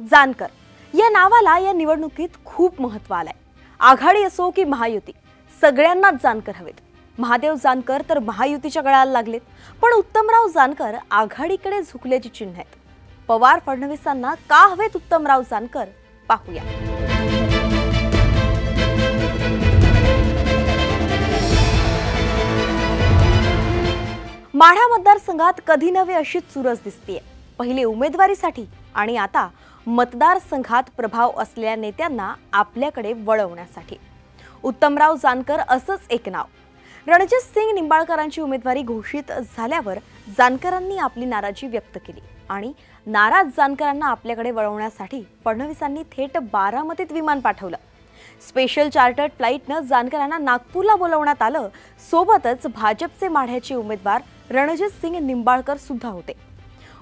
जानकर. या नावाला या निवडणुकीत खूप महत्त्व आलंय. आघाडी असो की महायुती सगळ्यांनाच जानकर हवेत. महादेव जानकर तर महायुतीच्या गळाला लागलेत पण उत्तमराव जानकर आघाडीकडे झुकल्याची चिन्ह आहेत. पवार फडणवीसांना का हवेत उत्तमराव जानकर? पाहूया. माढा मतदारसंघात कधी नव्हे अशीच चुरस दिसतीये. पहिले उमेदवारीसाठी आणि आता मतदारसंघात प्रभाव असलेल्या नेत्यांना आपल्याकडे वळवण्यासाठी. उत्तमराव जानकर असंच एक नाव. रणजित सिंग निंबाळकरांची उमेदवारी घोषित झाल्यावर जानकरांनी आपली नाराजी व्यक्त केली आणि नाराज जानकरांना आपल्याकडे वळवण्यासाठी फडणवीसांनी थेट बारामतीत विमान पाठवलं. स्पेशल चार्टर्ड फ्लाईटनं जानकरांना नागपूरला बोलवण्यात आलं. सोबतच भाजपचे माढ्याचे उमेदवार रणजित सिंग निंबाळकर सुद्धा होते.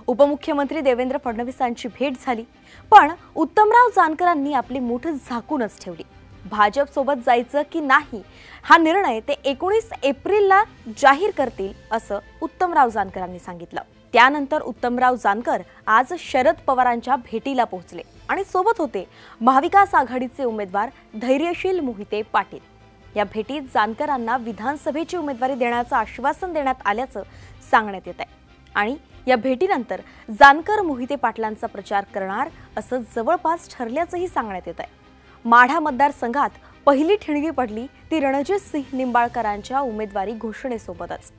उपमुख्यमंत्री देवेंद्र फडणवीसांची भेट झाली पण उत्तमराव जानकरांनी आपली मूठ झाकूनच ठेवली. भाजप सोबत जायचं की नाही हा निर्णय ते एकोणीस एप्रिलला जाहीर करतील असं उत्तमराव जानकरांनी सांगितलं. त्यानंतर उत्तमराव जानकर आज शरद पवारांच्या भेटीला पोहोचले आणि सोबत होते महाविकास आघाडीचे उमेदवार धैर्यशील मोहिते पाटील. या भेटीत जानकरांना विधानसभेची उमेदवारी देण्याचं आश्वासन देण्यात आल्याचं सांगण्यात येत आहे आणि या भेटीनंतर जानकर मोहिते पाटलांचा प्रचार करणार असं जवळपास ठरल्याचंही सांगण्यात येत आहे. माढा मतदारसंघात पहिली ठिणगी पडली ती रणजित सिंह निंबाळकरांच्या उमेदवारी घोषणेसोबतच.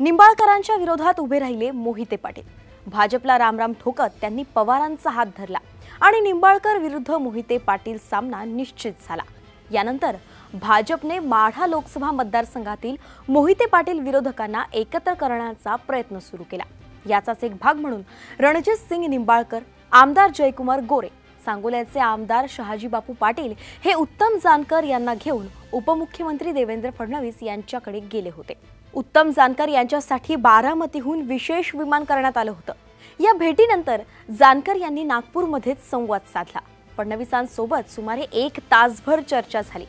निंबाळकरांच्या विरोधात उभे राहिले मोहिते पाटील. भाजपला रामराम ठोकत त्यांनी पवारांचा हात धरला आणि निंबाळकर विरुद्ध मोहिते पाटील सामना निश्चित झाला. यानंतर भाजपने माढा लोकसभा मतदारसंघातील मोहिते पाटील विरोधकांना एकत्र करण्याचा प्रयत्न सुरू केला. याचाच एक भाग म्हणून रणजित सिंग निंबाळकर आमदार जयकुमार गोरे सांगोल्याचे आमदार शहाजी बापू पाटील हे उत्तम जानकर यांना घेऊन उपमुख्यमंत्री देवेंद्र फडणवीस यांच्याकडे गेले होते. उत्तम जानकर यांच्यासाठी बारामतीहून विशेष विमान करण्यात आलं होतं. या भेटीनंतर जानकर यांनी नागपूरमध्येच संवाद साधला. फडणवीसांसोबत सुमारे एक तासभर चर्चा झाली.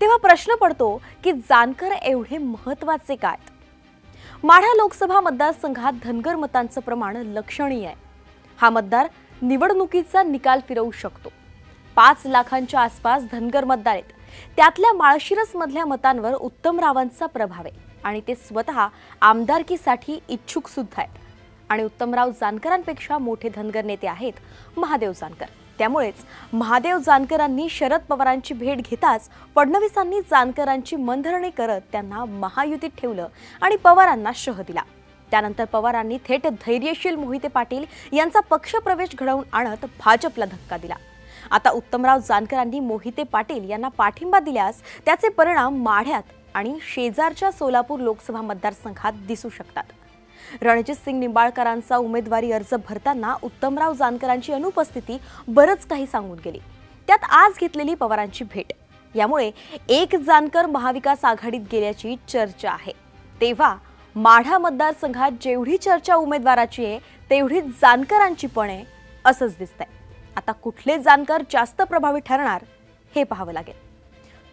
तेव्हा प्रश्न पडतो की जानकर एवढे महत्त्वाचे काय? माढा लोकसभा मतदारसंघात धनगर मतांचं प्रमाण लक्षणीय आहे. हा मतदार निवडणुकीचा निकाल फिरवू शकतो. पाच लाखांच्या आसपास धनगर मतदार आहेत. त्यातल्या माळशिरस मधल्या मतांवर उत्तमरावांचा प्रभाव आहे आणि ते स्वतः आमदारकीसाठी इच्छुक सुद्धा आहेत. आणि उत्तमराव जानकरांपेक्षा मोठे धनगर नेते आहेत महादेव जानकर. त्यामुळेच महादेव जानकरांनी शरद पवारांची भेट घेताच फडणवीसांनी जानकरांची मनधरणी करत त्यांना महायुतीत ठेवलं आणि पवारांना शह दिला. त्यानंतर पवारांनी थेट धैर्यशील मोहिते पाटील यांचा पक्षप्रवेश घडवून आणत भाजपला धक्का दिला. आता उत्तमराव जानकरांनी मोहिते पाटील यांना पाठिंबा दिल्यास त्याचे परिणाम माढ्यात आणि शेजारच्या सोलापूर लोकसभा मतदारसंघात दिसू शकतात. रणजित सिंग निंबाळकरांचा उमेदवारी अर्ज भरताना उत्तमराव जानकरांची अनुपस्थिती बरंच काही सांगून गेली. त्यात आज घेतलेली पवारांची भेट. यामुळे एक जानकर महाविकास आघाडीत गेल्याची चर्चा आहे. तेव्हा माढा मतदारसंघात जेवढी चर्चा उमेदवाराची आहे तेवढीच जानकरांची पण आहे असंच दिसतंय. आता कुठले जानकर जास्त प्रभावी ठरणार हे पाहावं लागेल.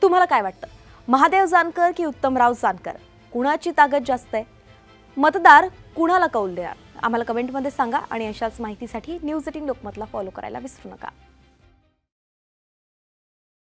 तुम्हाला काय वाटतं? महादेव जानकर की उत्तमराव जानकर? कुणाची ताकद जास्त आहे? मतदार कुणाला कौल देणार आम्हाला कमेंटमध्ये सांगा आणि अशाच माहितीसाठी न्यूज एटीन लोकमतला फॉलो करायला विसरू नका.